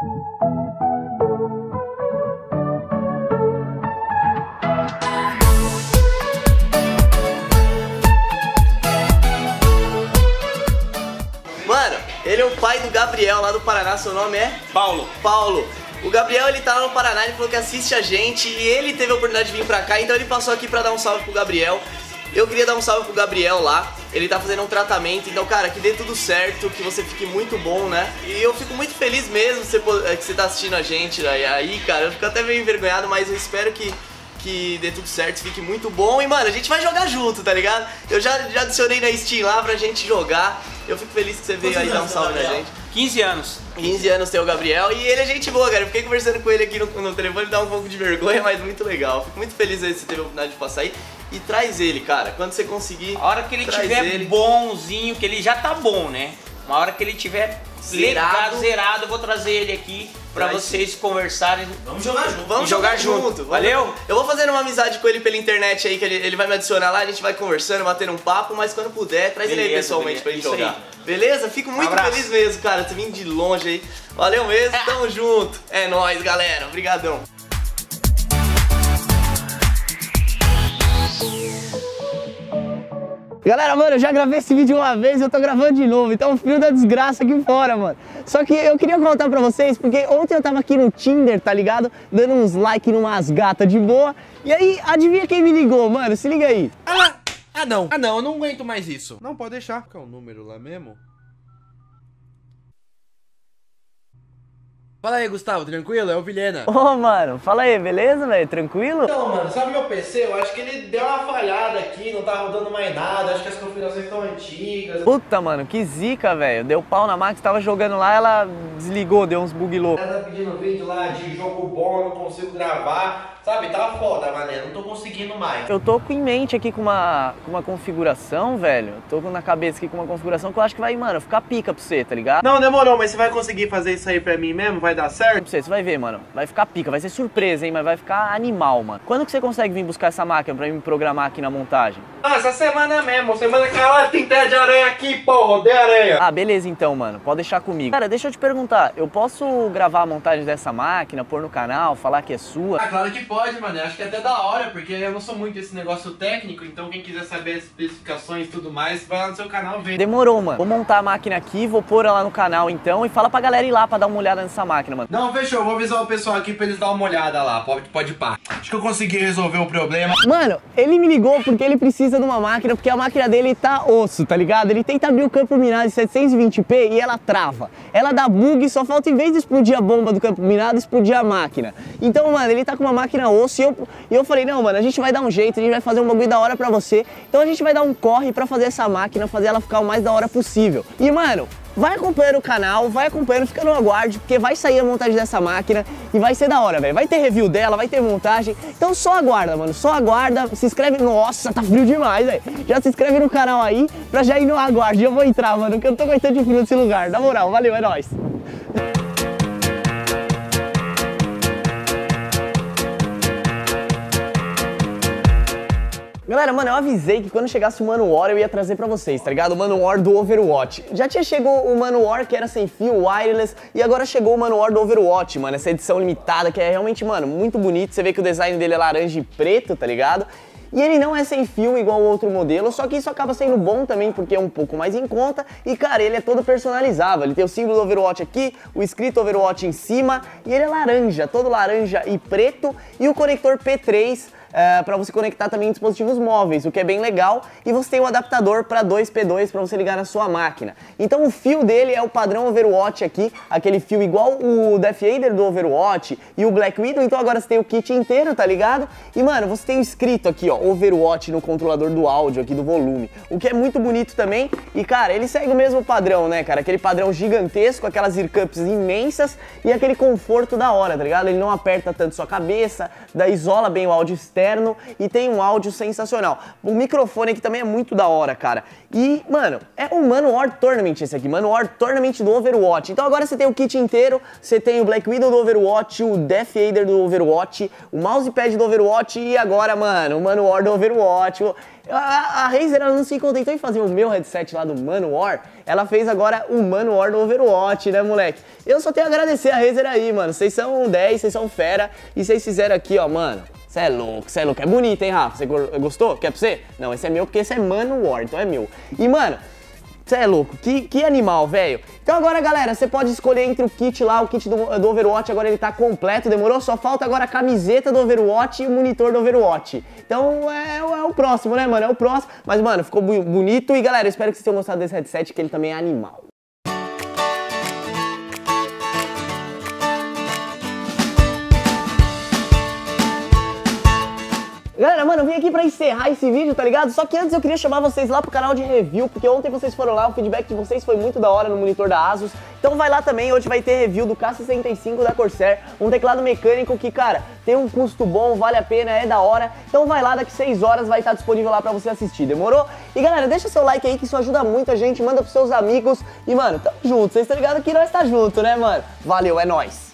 Mano, ele é o pai do Gabriel lá do Paraná, seu nome é? Paulo. Paulo. O Gabriel, ele tá lá no Paraná, ele falou que assiste a gente e ele teve a oportunidade de vir pra cá, então ele passou aqui pra dar um salve pro Gabriel. Eu queria dar um salve pro Gabriel lá, ele tá fazendo um tratamento, então, cara, que dê tudo certo, que você fique muito bom, né? E eu fico muito feliz mesmo que você, eh, que você tá assistindo a gente aí, aí, cara, eu fico até meio envergonhado, mas eu espero que, que dê tudo certo, fique muito bom. E, mano, a gente vai jogar junto, tá ligado? Eu já, já adicionei na Steam lá pra gente jogar, eu fico feliz que você veio aí dar um salve na gente. 15 anos. 15 anos tem o Gabriel e ele é gente boa, cara. Eu fiquei conversando com ele aqui no, no telefone, dá um pouco de vergonha, mas muito legal. Fico muito feliz aí que você teve a oportunidade de passar aí. E traz ele, cara. Quando você conseguir. A hora que ele tiver ele. bonzinho, que ele já tá bom, né? Uma hora que ele tiver Zerado. zerado, zerado eu vou trazer ele aqui pra Traz vocês conversarem. Vamos jogar junto. Vamos jogar, jogar junto. junto. Valeu? Eu vou fazendo uma amizade com ele pela internet aí, que ele, ele vai me adicionar lá, a gente vai conversando, batendo um papo, mas quando puder, traz ele aí Beleza, pessoalmente pra gente beleza. jogar. Isso Beleza? Fico muito abraço. feliz mesmo, cara. Você vindo de longe aí. Valeu mesmo, tamo junto. É nóis, galera. Obrigadão. Galera, mano, eu já gravei esse vídeo uma vez, eu tô gravando de novo, então frio da desgraça aqui fora, mano. Só que eu queria contar pra vocês, porque ontem eu tava aqui no Tinder, tá ligado? Dando uns like numas gatas de boa. E aí, adivinha quem me ligou, mano? Se liga aí. Ah, ah, não. Ah, não, eu não aguento mais isso. Não, pode deixar. Qual é o número lá mesmo? Fala aí, Gustavo, tranquilo? É o Vilhena. Ô, mano, fala aí, beleza, velho? Tranquilo? Então, mano, sabe meu PC? Eu acho que ele deu uma falhada aqui, não tá rodando mais nada, acho que as configurações estão antigas. Puta, mano, que zica, velho. Deu pau na máquina, tava jogando lá, ela desligou, deu uns bug loucos. Ela pedindo vídeo lá de jogo bom, eu não consigo gravar. Sabe, tá foda, mané, não tô conseguindo mais. Eu tô com em mente aqui com uma, com uma configuração, velho. Tô na cabeça aqui com uma configuração que eu acho que vai, mano, ficar pica pra você, tá ligado? Não, demorou, mas você vai conseguir fazer isso aí pra mim mesmo? Vai dar certo? Pra você, você vai ver, mano. Vai ficar pica, vai ser surpresa, hein? Mas vai ficar animal, mano. Quando que você consegue vir buscar essa máquina pra me programar aqui na montagem? Ah, essa semana mesmo, semana que ela tem teia de aranha aqui, porra, de aranha. Ah, beleza então, mano. Pode deixar comigo. Cara, deixa eu te perguntar. Eu posso gravar a montagem dessa máquina, pôr no canal, falar que é sua? Ah, claro que pode, mano. Acho que é até da hora, porque eu não sou muito esse negócio técnico, então quem quiser saber as especificações e tudo mais, vai lá no seu canal ver. Demorou, mano. Vou montar a máquina aqui, vou pôr ela no canal então e fala pra galera ir lá pra dar uma olhada nessa máquina, mano. Não, fechou. Vou avisar o pessoal aqui pra eles dar uma olhada lá. Pode, pode pá. Acho que eu consegui resolver o problema. Mano, ele me ligou porque ele precisa de uma máquina, porque a máquina dele tá osso, tá ligado? Ele tenta abrir o campo minado em 720p e ela trava. Ela dá bug, só falta em vez de explodir a bomba do campo minado, explodir a máquina. Então, mano, ele tá com uma máquina osso e eu, e eu falei, não, mano, a gente vai dar um jeito, a gente vai fazer um bagulho da hora pra você. Então a gente vai dar um corre pra fazer essa máquina, fazer ela ficar o mais da hora possível. E, mano, Vai acompanhando o canal, vai acompanhando, fica no aguarde, porque vai sair a montagem dessa máquina e vai ser da hora, velho. Vai ter review dela, vai ter montagem. Então só aguarda, mano. Só aguarda, se inscreve. Nossa, tá frio demais, velho. Já se inscreve no canal aí pra já ir no aguarde. Eu vou entrar, mano, porque eu não tô aguentando de frio nesse lugar. Na moral, valeu, é nóis. Galera, mano, eu avisei que quando chegasse o Manowar eu ia trazer pra vocês, tá ligado? O Manowar do Overwatch. Já tinha chegou o Manowar que era sem fio, wireless, e agora chegou o Manowar do Overwatch, mano. Essa edição limitada que é realmente, mano, muito bonito. Você vê que o design dele é laranja e preto, tá ligado? E ele não é sem fio igual o outro modelo, só que isso acaba sendo bom também porque é um pouco mais em conta e, cara, ele é todo personalizável. Ele tem o símbolo do Overwatch aqui, o escrito Overwatch em cima e ele é laranja, todo laranja e preto e o conector P3 para você conectar também em dispositivos móveis, o que é bem legal. E você tem o adaptador para 2P2 para você ligar na sua máquina. Então o fio dele é o padrão Overwatch aqui, aquele fio igual o Death Eater do Overwatch e o Black Widow. Então agora você tem o kit inteiro, tá ligado? E mano, você tem escrito aqui, ó, Overwatch no controlador do áudio aqui do volume, o que é muito bonito também. E cara, ele segue o mesmo padrão, né, cara? Aquele padrão gigantesco, aquelas ear cups imensas e aquele conforto da hora, tá ligado? Ele não aperta tanto sua cabeça, daí isola bem o áudio externo externo e tem um áudio sensacional. O microfone aqui também é muito da hora, cara. E, mano, é o Manowar Tournament esse aqui, Manowar Tournament do Overwatch. Então agora você tem o kit inteiro, você tem o Black Widow do Overwatch, o Death Eater do Overwatch, o mousepad do Overwatch e agora, mano, o Manowar do Overwatch. A, a Razer ela não se contentou em fazer o meu headset lá do Manowar, ela fez agora o Manowar do Overwatch, né, moleque? Eu só tenho a agradecer a Razer aí, mano. Vocês são 10, vocês são fera e vocês fizeram aqui, ó, mano. Você é louco, você é louco. É bonito, hein, Rafa? Você gostou? Quer pra você? Não, esse é meu porque esse é Manowar, então é meu. E, mano, você é louco, que, que animal, velho. Então agora, galera, você pode escolher entre o kit lá, o kit do, do, Overwatch, agora ele tá completo, demorou? Só falta agora a camiseta do Overwatch e o monitor do Overwatch. Então é, é o próximo, né, mano? É o próximo. Mas, mano, ficou bonito. E, galera, espero que vocês tenham gostado desse headset, que ele também é animal. Galera, mano, eu vim aqui pra encerrar esse vídeo, tá ligado? Só que antes eu queria chamar vocês lá pro canal de review, porque ontem vocês foram lá, o feedback de vocês foi muito da hora no monitor da Asus. Então vai lá também, hoje vai ter review do K65 da Corsair, um teclado mecânico que, cara, tem um custo bom, vale a pena, é da hora. Então vai lá, daqui 6 horas vai estar disponível lá pra você assistir, demorou? E galera, deixa seu like aí que isso ajuda muito a gente, manda pros seus amigos. E, mano, tamo junto, vocês estão ligados que nós tá junto, né, mano? Valeu, é nóis!